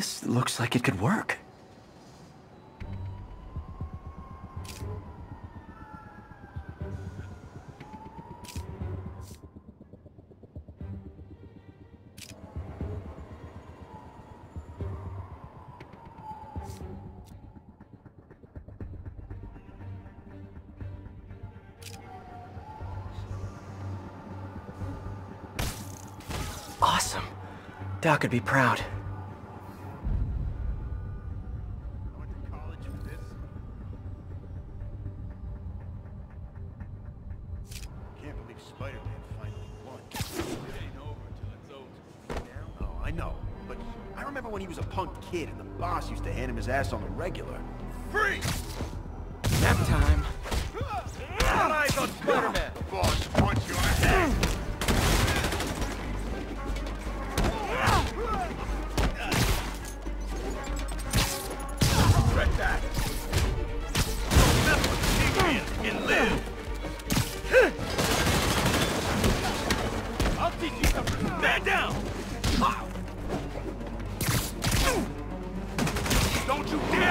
This looks like it could work. Awesome. Doc would be proud. Remember when he was a punk kid and the boss used to hand him his ass on the regular. Freeze! Nap time. Got eyes on Spider-Man! Boss,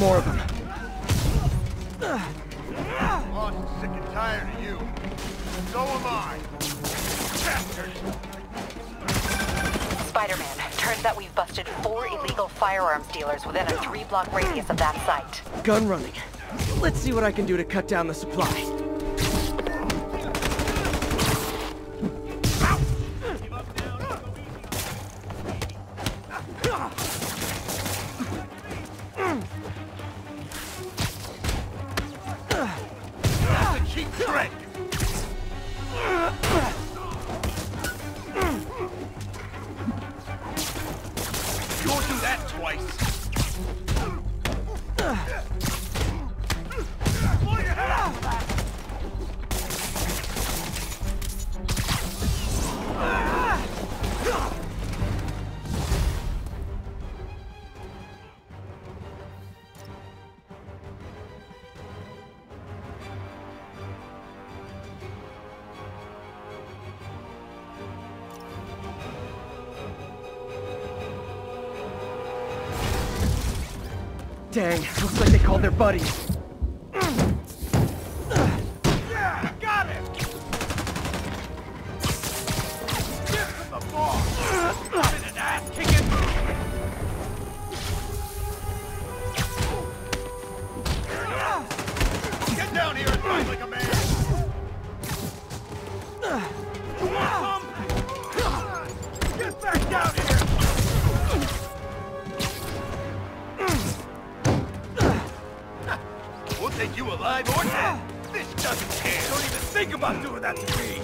More of them. Boss is sick and tired of you. So am I. Bastard! Spider-Man, turns out we've busted four illegal firearms dealers within a three-block radius of that site. Gun running. Let's see what I can do to cut down the supply. That's a like they called their buddies. Got. Give the ball. Get down here and fight like a alive or dead. This doesn't care. Don't even think about doing that to me.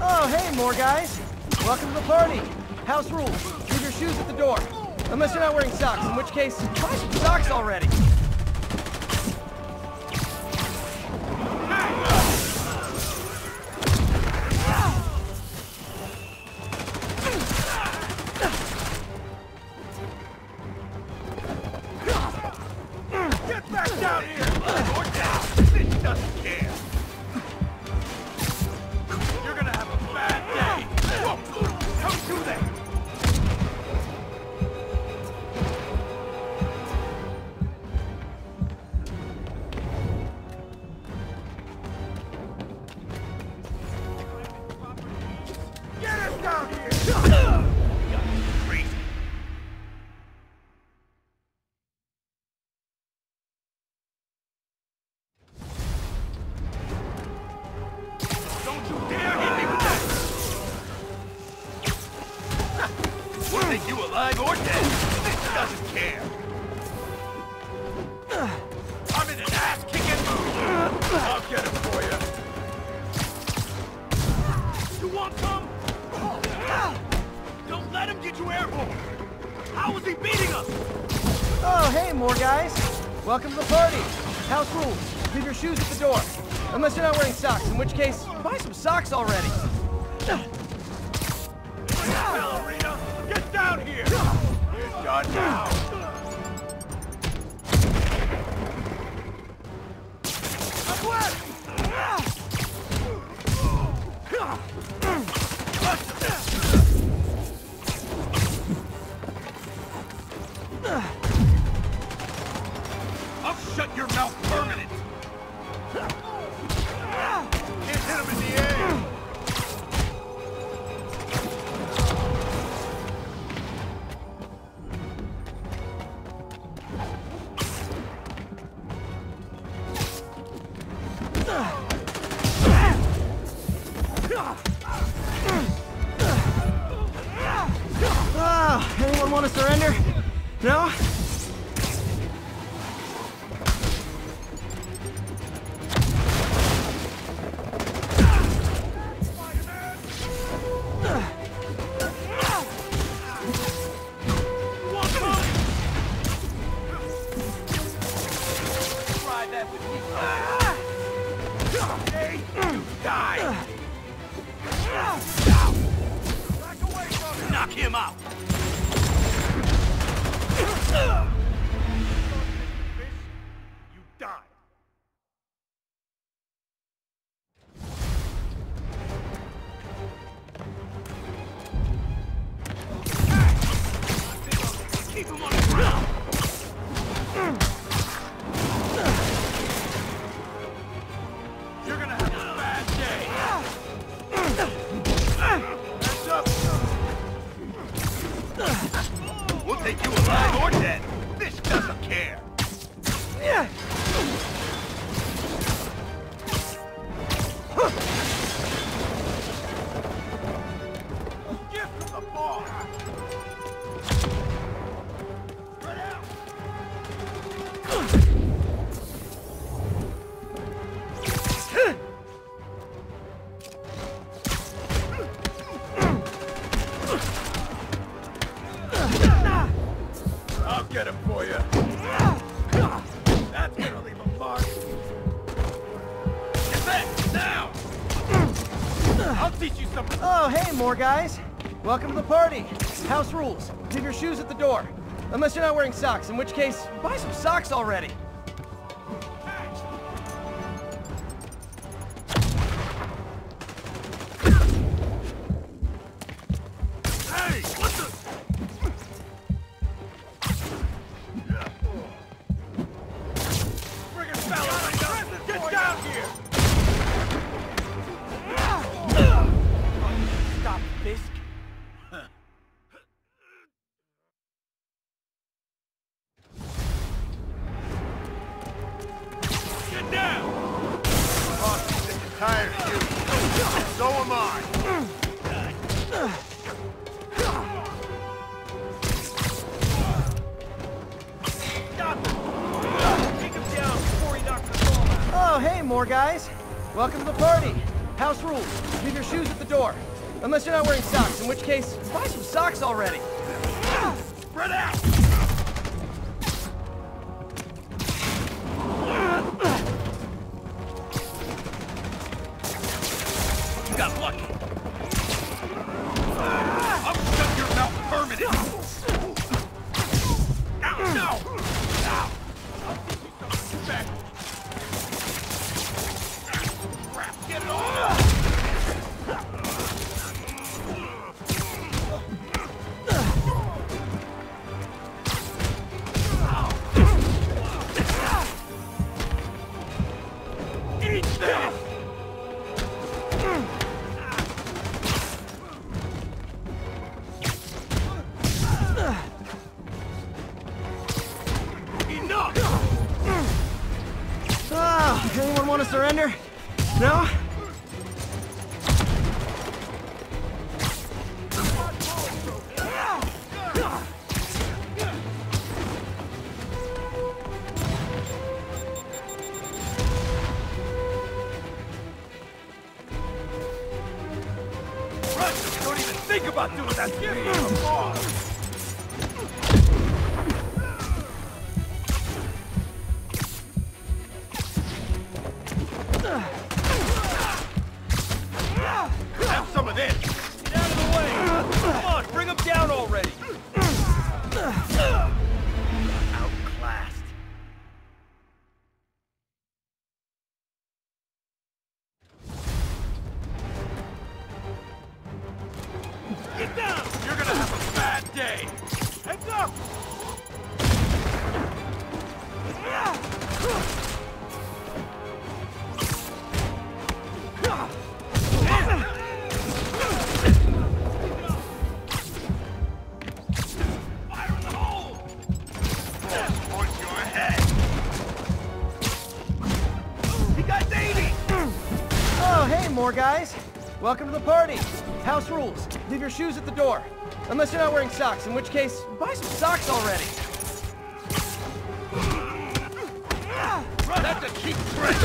Oh, hey, more guys. Welcome to the party. House rules. Leave your shoes at the door. Unless you're not wearing socks, in which case, buy some socks already. House rules. Leave your shoes at the door. Unless you're not wearing socks, in which case, buy some socks already. Ballerina, get down here! You're done now! I'll shut Knock guys. Welcome to the party. House rules. Leave your shoes at the door. Unless you're not wearing socks, in which case, buy some socks already. Oh, hey, more guys. Welcome to the party. House rules. Leave your shoes at the door. Unless you're not wearing socks, in which case, buy some socks already. Spread out! Have some of this. Get out of the way. Come on, bring him down already. Welcome to the party. House rules. Leave your shoes at the door. Unless you're not wearing socks, in which case, buy some socks already. That's a cheap trick!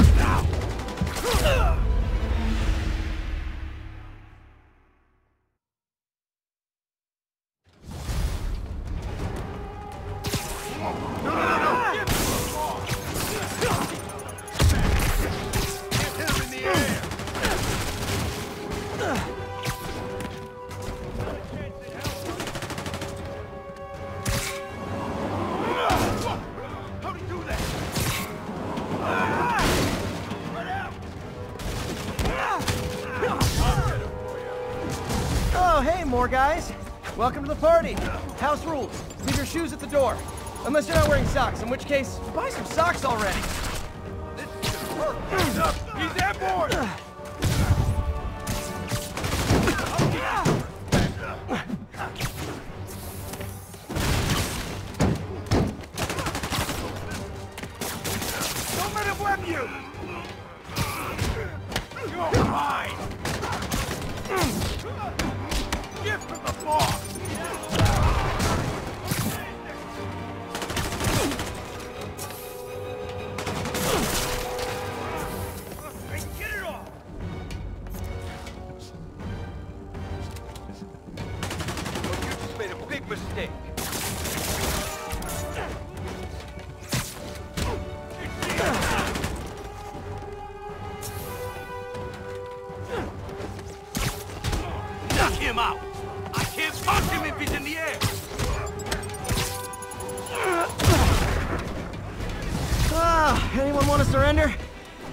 Welcome to the party. House rules. Leave your shoes at the door. Unless you're not wearing socks, in which case, buy some socks already. Perfect! Up! He's airborne! Don't let him web you! You're mine! Gift from the boss! Anyone want to surrender?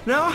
No?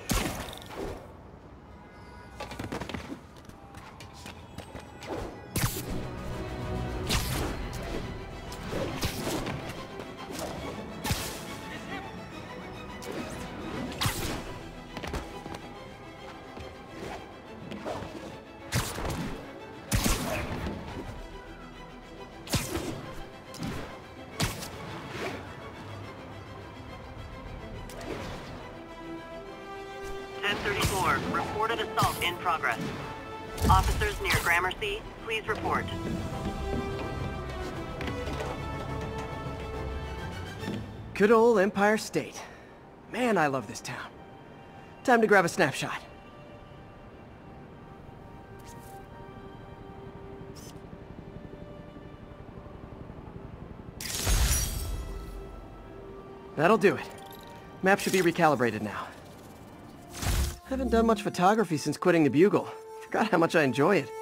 534, reported assault in progress. Officers near Gramercy, please report. Good old Empire State. Man, I love this town. Time to grab a snapshot. That'll do it. Map should be recalibrated now. I haven't done much photography since quitting the Bugle. Forgot how much I enjoy it.